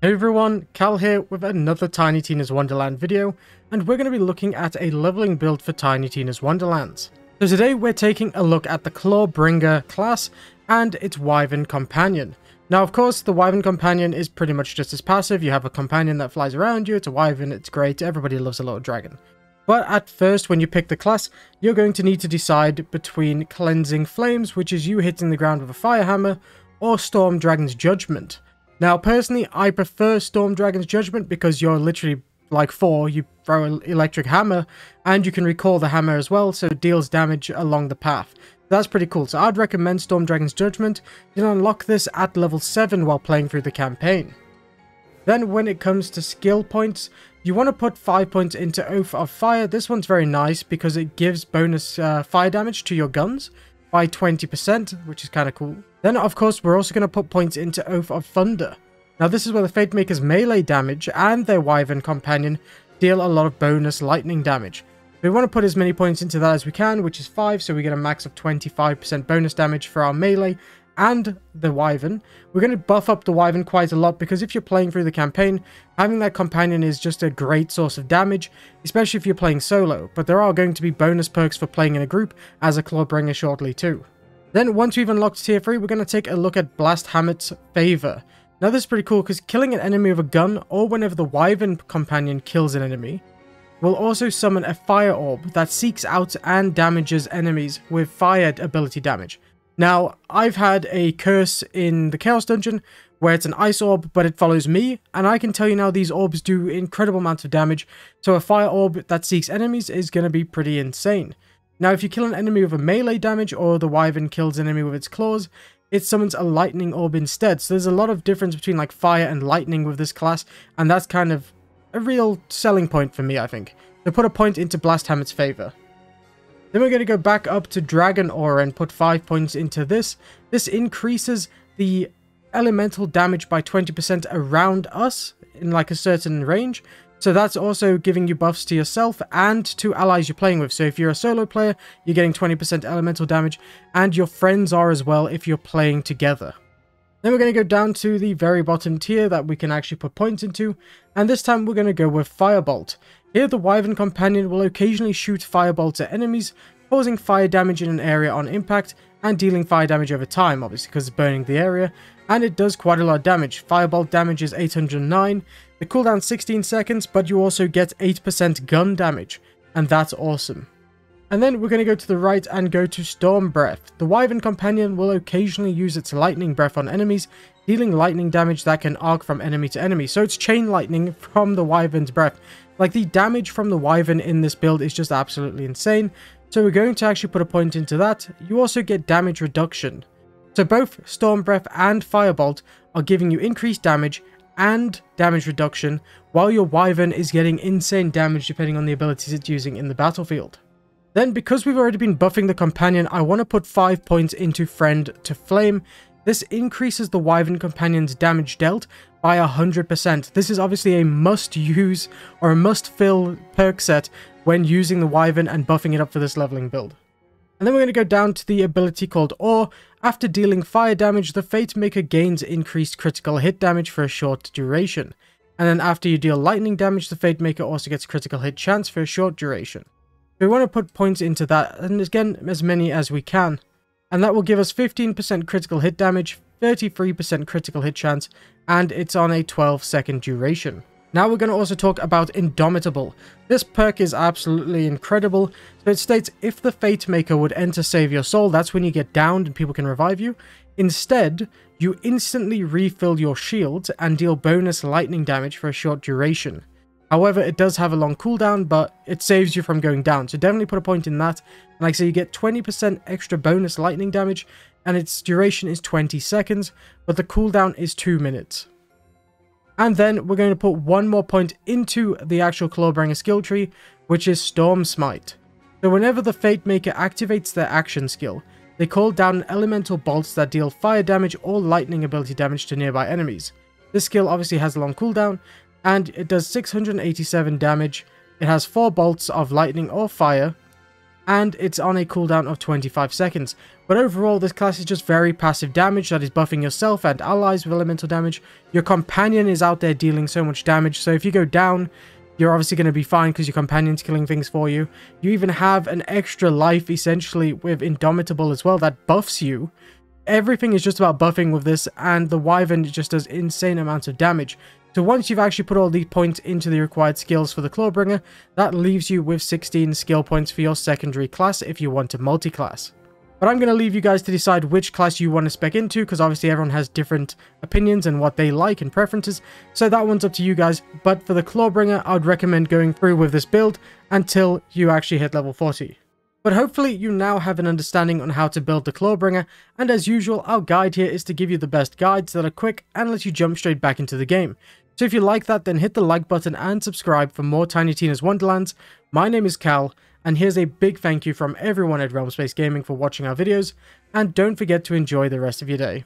Hey everyone, Cal here with another Tiny Tina's Wonderland video, and we're going to be looking at a leveling build for Tiny Tina's Wonderlands. So today we're taking a look at the Clawbringer class and its Wyvern Companion. Now of course the Wyvern Companion is pretty much just as passive, you have a companion that flies around you, it's a Wyvern, it's great, everybody loves a little dragon. But at first, when you pick the class, you're going to need to decide between Cleansing Flames, which is you hitting the ground with a fire hammer, or Storm Dragon's Judgment. Now, personally, I prefer Storm Dragon's Judgment because you're literally like four, you throw an electric hammer, and you can recall the hammer as well, so it deals damage along the path. That's pretty cool, so I'd recommend Storm Dragon's Judgment. You can unlock this at level 7 while playing through the campaign. Then when it comes to skill points, you want to put 5 points into Oath of Fire. This one's very nice because it gives bonus uh, fire damage to your guns by 20%, which is kind of cool. Then, of course, we're also going to put points into Oath of Thunder. Now, this is where the Fatemaker's melee damage and their Wyvern companion deal a lot of bonus lightning damage. We want to put as many points into that as we can, which is 5, so we get a max of 25% bonus damage for our melee and the Wyvern. We're going to buff up the Wyvern quite a lot because if you're playing through the campaign, having that companion is just a great source of damage, especially if you're playing solo, but there are going to be bonus perks for playing in a group as a Clawbringer shortly too. Then once we've unlocked tier 3, we're going to take a look at Blast Hammer's Favor. Now this is pretty cool because killing an enemy with a gun or whenever the Wyvern companion kills an enemy will also summon a fire orb that seeks out and damages enemies with fire ability damage. Now, I've had a curse in the Chaos Dungeon where it's an ice orb, but it follows me, and I can tell you now these orbs do incredible amounts of damage, so a fire orb that seeks enemies is going to be pretty insane. Now, if you kill an enemy with a melee damage, or the wyvern kills an enemy with its claws, it summons a lightning orb instead. So there's a lot of difference between like fire and lightning with this class, and that's kind of a real selling point for me, I think. To put a point into Blast Hammer's favor. Then we're going to go back up to Dragon Aura and put 5 points into this. This increases the elemental damage by 20% around us in like a certain range. So that's also giving you buffs to yourself and to allies you're playing with. So if you're a solo player, you're getting 20% elemental damage, and your friends are as well if you're playing together. Then we're going to go down to the very bottom tier that we can actually put points into, and this time we're going to go with Firebolt. Here the Wyvern Companion will occasionally shoot Firebolt at enemies, causing fire damage in an area on impact, and dealing fire damage over time, obviously because it's burning the area, and it does quite a lot of damage. Firebolt damage is 809, the cooldown 16 seconds, but you also get 8% gun damage, and that's awesome. And then we're going to go to the right and go to Storm Breath. The Wyvern Companion will occasionally use its Lightning Breath on enemies, dealing lightning damage that can arc from enemy to enemy. So it's chain lightning from the Wyvern's breath. Like the damage from the Wyvern in this build is just absolutely insane. So we're going to actually put a point into that. You also get damage reduction. So both Storm Breath and Firebolt are giving you increased damage and damage reduction, while your Wyvern is getting insane damage depending on the abilities it's using in the battlefield. Then, because we've already been buffing the companion, I want to put 5 points into Friend to Flame. This increases the Wyvern companion's damage dealt by 100%. This is obviously a must-use or a must-fill perk set when using the Wyvern and buffing it up for this leveling build. And then we're going to go down to the ability called Awe. After dealing fire damage, the Fatemaker gains increased critical hit damage for a short duration. And then after you deal lightning damage, the Fatemaker also gets critical hit chance for a short duration. We want to put points into that, and again, as many as we can. And that will give us 15% critical hit damage, 33% critical hit chance, and it's on a 12 second duration. Now we're going to also talk about Indomitable. This perk is absolutely incredible. So it states if the Fatemaker would enter Save Your Soul, that's when you get downed and people can revive you. Instead, you instantly refill your shields and deal bonus lightning damage for a short duration. However, it does have a long cooldown, but it saves you from going down. So definitely put a point in that. And like I say, you get 20% extra bonus lightning damage, and its duration is 20 seconds, but the cooldown is 2 minutes. And then we're going to put one more point into the actual Clawbringer skill tree, which is Storm Smite. So whenever the Fatemaker activates their action skill, they call down elemental bolts that deal fire damage or lightning ability damage to nearby enemies. This skill obviously has a long cooldown, and it does 687 damage. It has 4 bolts of lightning or fire, and it's on a cooldown of 25 seconds. But overall, this class is just very passive damage that is buffing yourself and allies with elemental damage. Your companion is out there dealing so much damage, so if you go down, you're obviously going to be fine because your companion's killing things for you. You even have an extra life, essentially, with Indomitable as well, that buffs you. Everything is just about buffing with this, and the Wyvern just does insane amounts of damage. So once you've actually put all these points into the required skills for the Clawbringer, that leaves you with 16 skill points for your secondary class if you want to multi-class. But I'm going to leave you guys to decide which class you want to spec into, because obviously everyone has different opinions and what they like and preferences, so that one's up to you guys. But for the Clawbringer, I'd recommend going through with this build until you actually hit level 40. But hopefully you now have an understanding on how to build the Clawbringer, and as usual, our guide here is to give you the best guides that are quick and let you jump straight back into the game. So if you like that, then hit the like button and subscribe for more Tiny Tina's Wonderlands. My name is Cal, and here's a big thank you from everyone at Realm Space Gaming for watching our videos, and don't forget to enjoy the rest of your day.